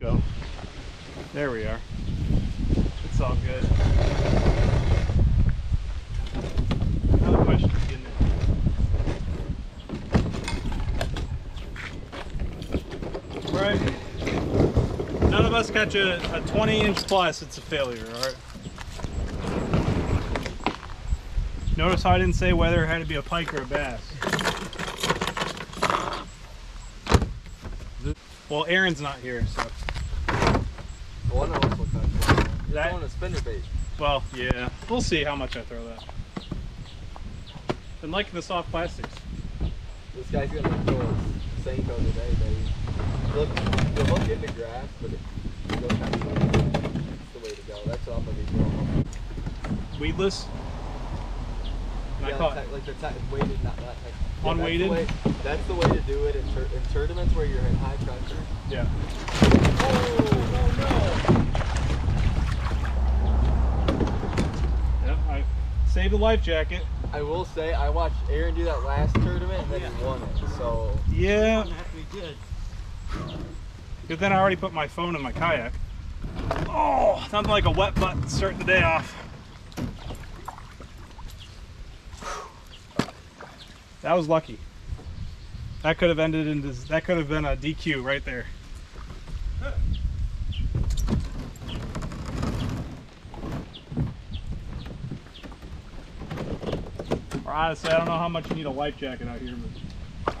Go. There we are. It's all good. Now the question getting it. Right. None of us catch a, a 20 inch plus, it's a failure, alright? Notice how I didn't say whether it had to be a pike or a bass. Well, Aaron's not here, so. Well, I know what's what kind of You're That- throwing a spinner bait. Well, yeah. We'll see how much I throw that. Been liking the soft plastics. This guy's gonna throw a Senko today, baby. Look, you look into grass, but it goes kind of That's the way to go. That's what I'm gonna be throwing. Weedless. And I caught. like, like they're weighted, not not tech- yeah, Unweighted? That's the, way, that's the way to do it in, in tournaments where you're in high pressure. Yeah. Oh, oh, yep. I saved the life jacket. I will say, I watched Aaron do that last tournament and then he won it. So Yeah. We did. But then I already put my phone in my kayak. Oh, sounded like a wet butt starting the day off. That was lucky. That could have ended in that could have been a DQ right there. Or honestly, I don't know how much you need a life jacket out here, but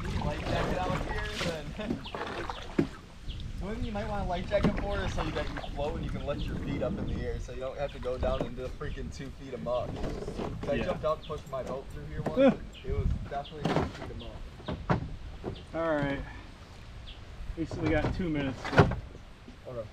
you life jacket out here, then. One thing you might want a life jacket for is so you got you float and you can lift your feet up in the air, so you don't have to go down into the freaking two feet of muck. I Yeah. jumped out and pushed my boat through here once. it was definitely two feet of muck. all right. We still got two minutes still. Hold on.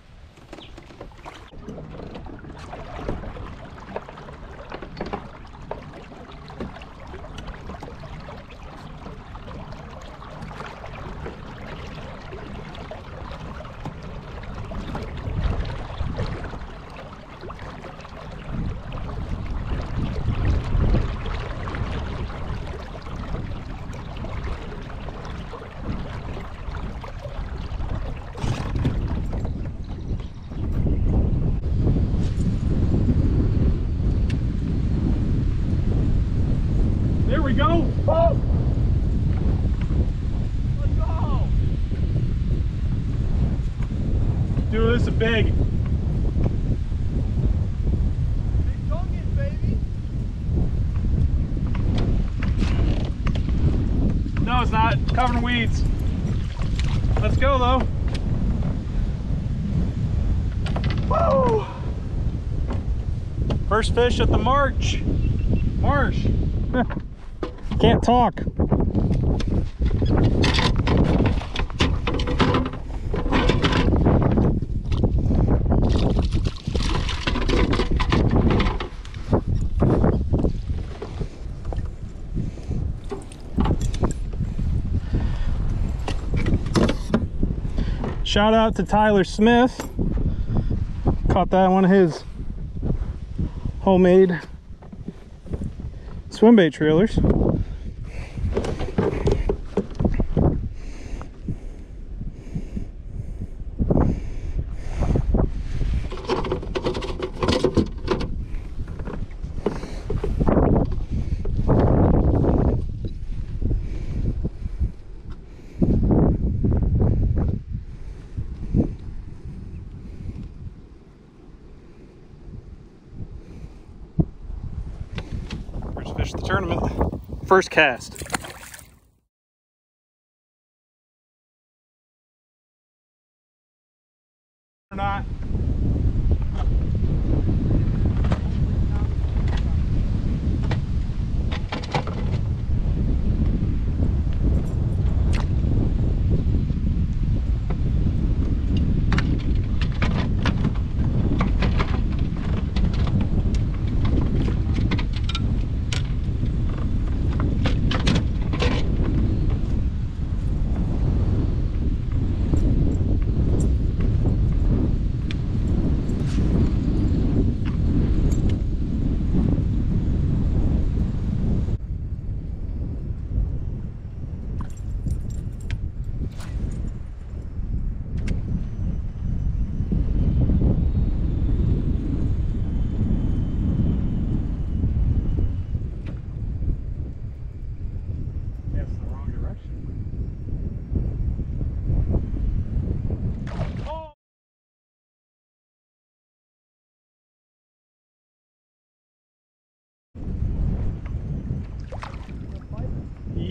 There we go. Oh! Let's go! Dude, this is big. No, it's not. Covered in weeds. Let's go though. Woo! First fish at the march. Marsh. Can't talk. Shout out to Tyler Smith. Caught that one of his homemade swim bait trailers. First fish of the tournament. First cast.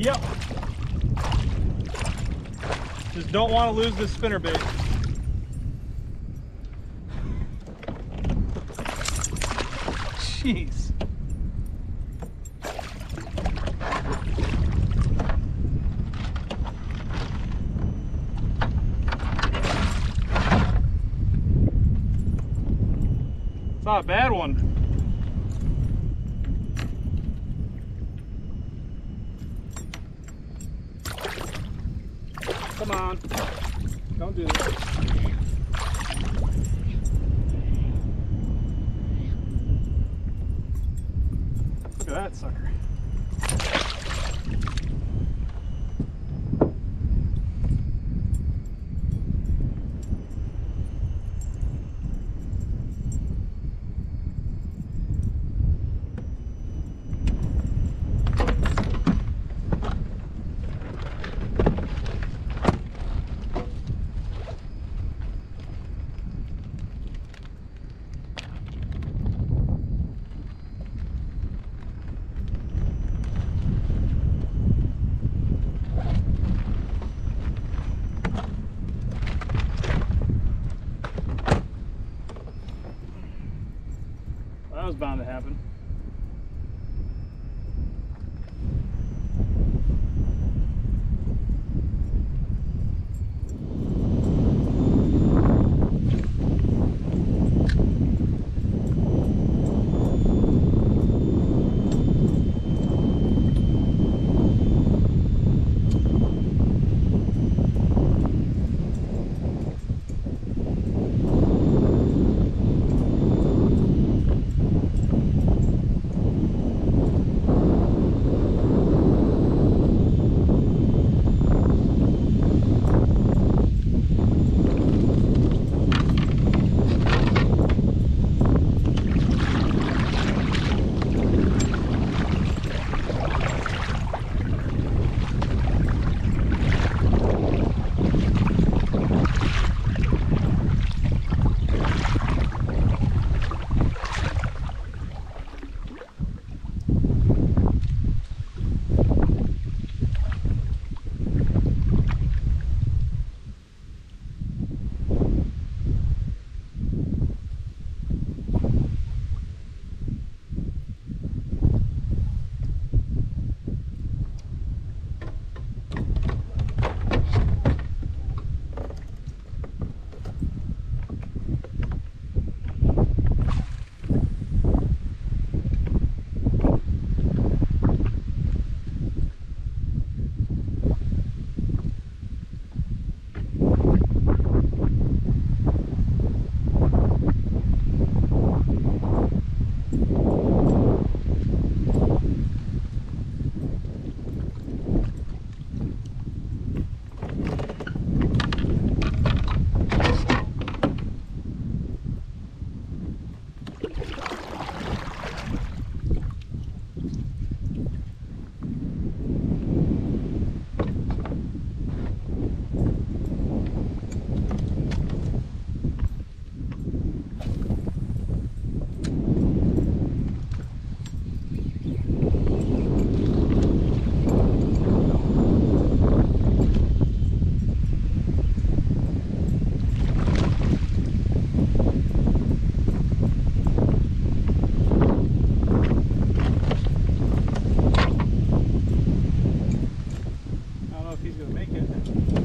Yep. Just don't want to lose this spinner bait. Jeez. It's not a bad one. Come on. Don't do this. Look at that sucker. Well, that was bound to happen. Gonna make it.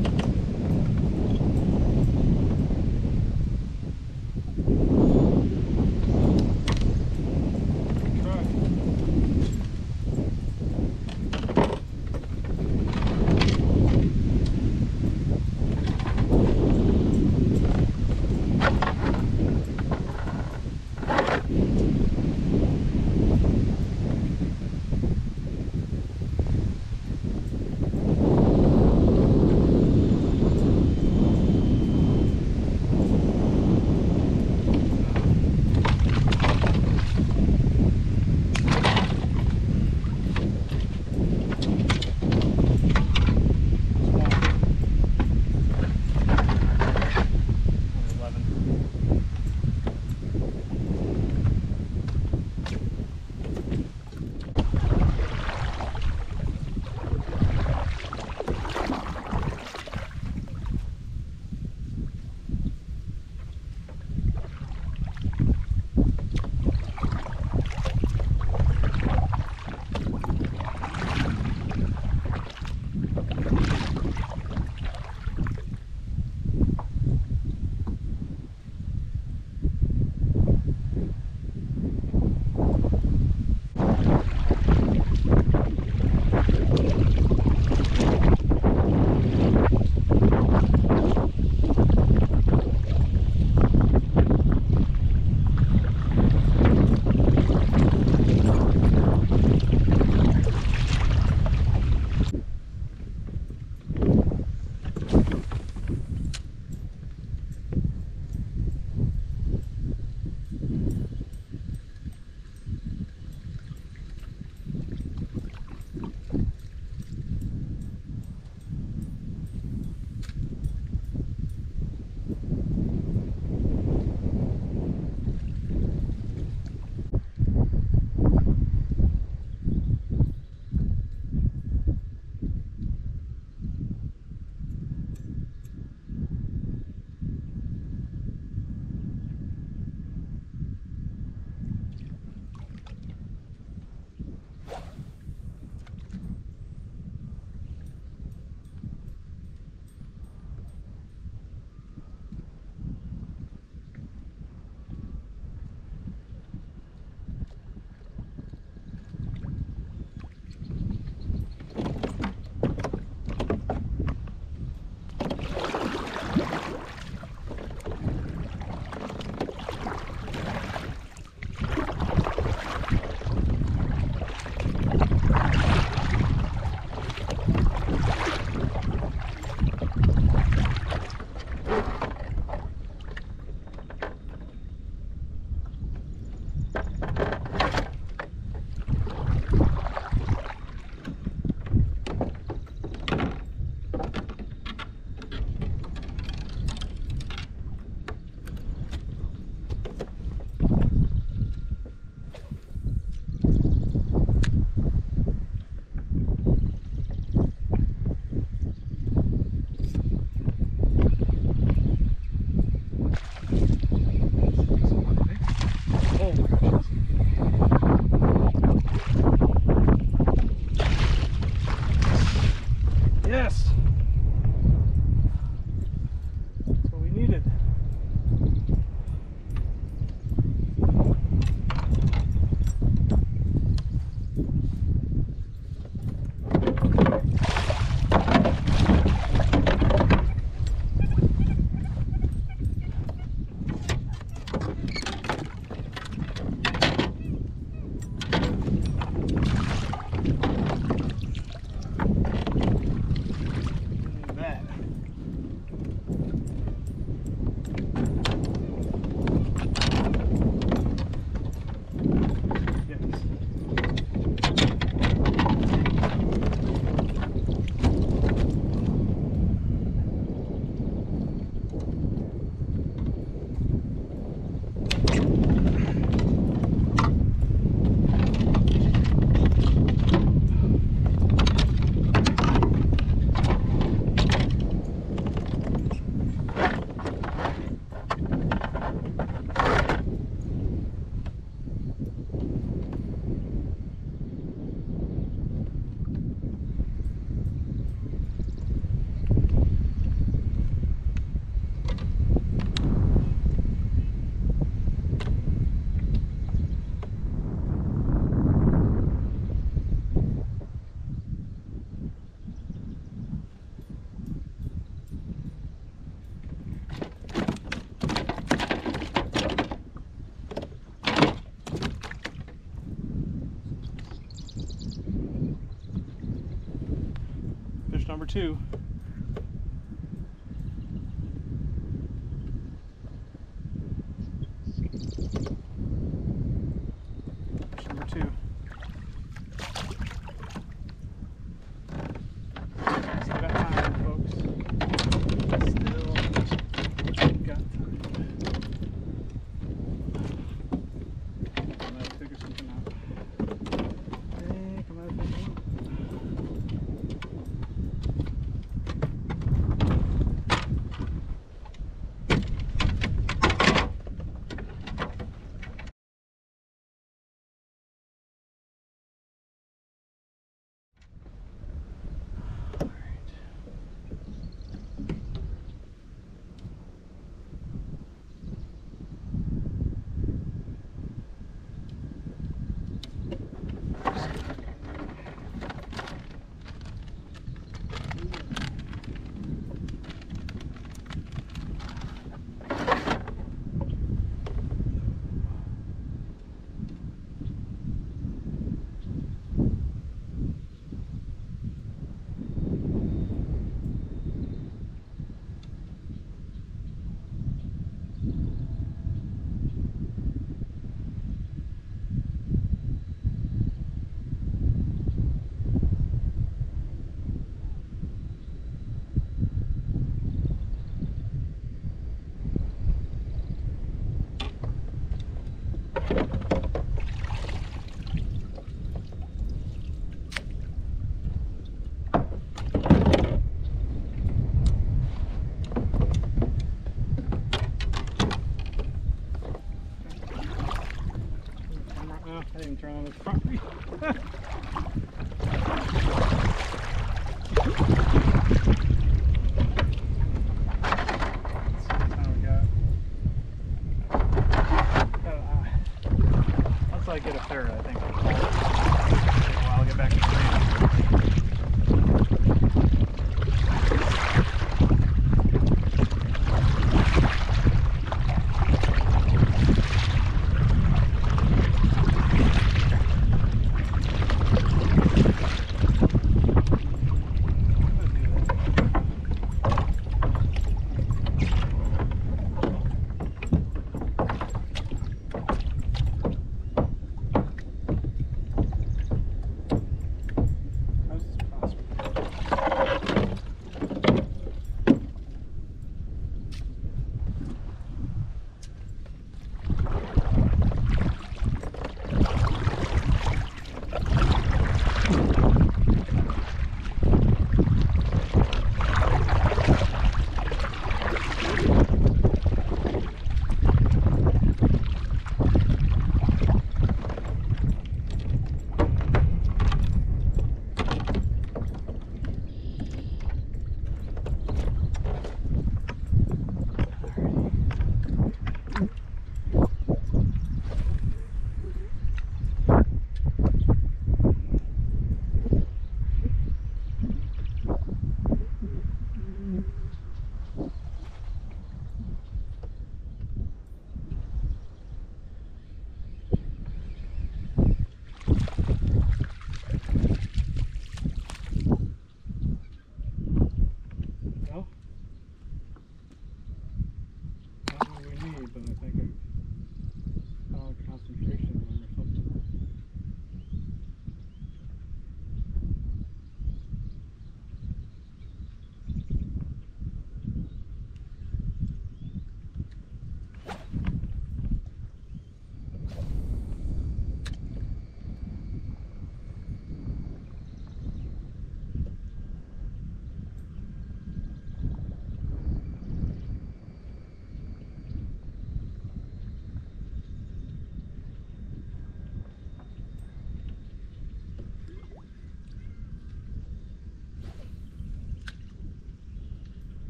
Two.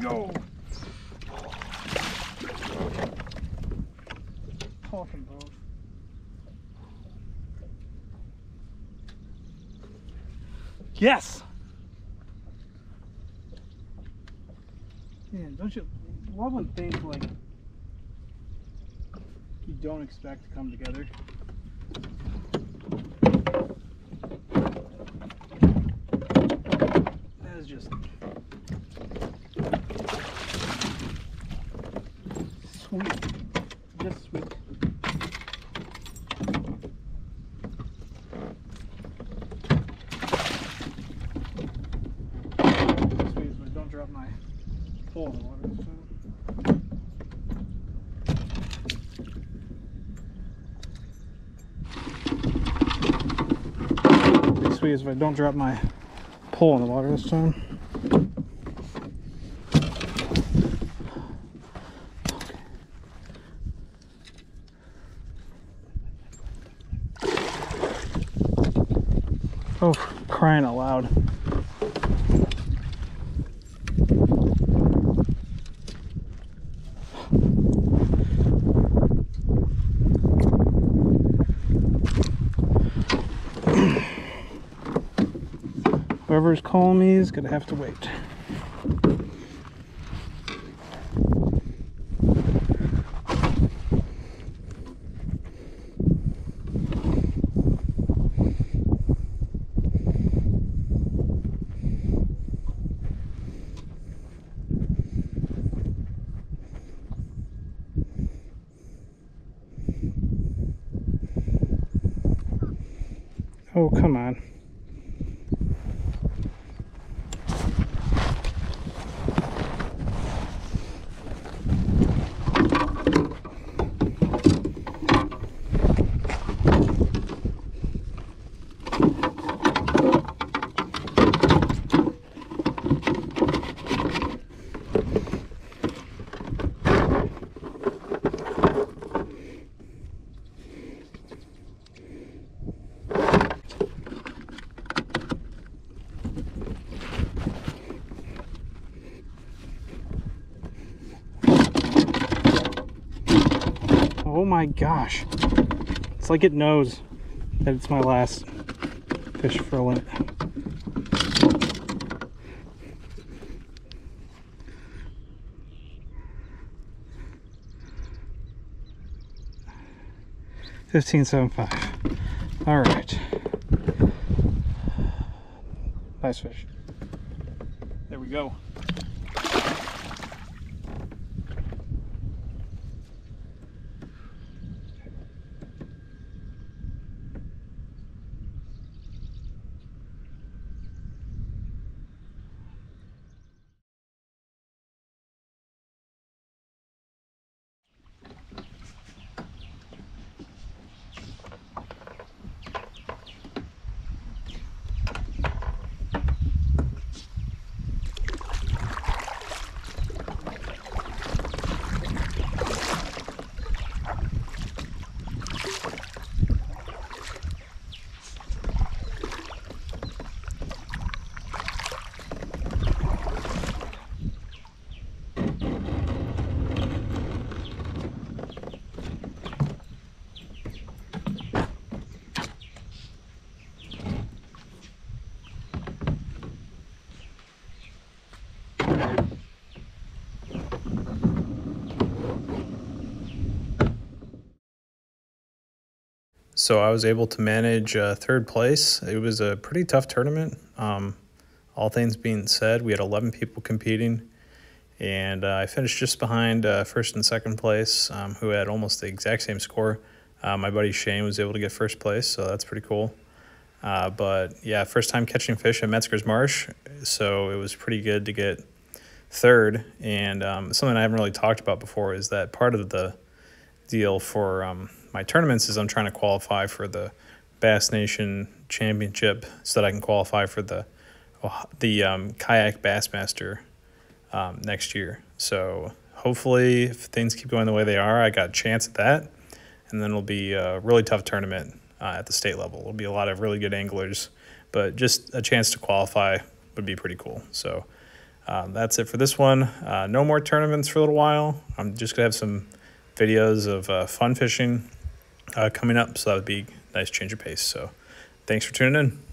Go. Talking. Yes. Man, don't you love when things like you don't expect to come together? That is just sweet. Just sweet. Sweet, don't drop my pole in the water. sweet if I don't drop my pole in the water this time. Oh, crying out loud. Whoever's calling me is gonna have to wait. Oh, come on. Oh my gosh. It's like it knows that it's my last fish for limit. Fifteen seven five. All right. Nice fish. There we go. So I was able to manage uh, third place. It was a pretty tough tournament. Um, all things being said, we had 11 people competing, and uh, I finished just behind uh, first and second place, um, who had almost the exact same score. Uh, my buddy Shane was able to get first place, so that's pretty cool. Uh, but yeah, first time catching fish at Metzger's Marsh, so it was pretty good to get third. And um, something I haven't really talked about before is that part of the deal for um, my tournaments is I'm trying to qualify for the Bass Nation Championship so that I can qualify for the the um, kayak Bassmaster um, next year. So hopefully, if things keep going the way they are, I got a chance at that, and then it'll be a really tough tournament uh, at the state level. It'll be a lot of really good anglers, but just a chance to qualify would be pretty cool. So um, that's it for this one. Uh, no more tournaments for a little while. I'm just gonna have some videos of uh, fun fishing uh, coming up, so that would be a nice change of pace. So, thanks for tuning in.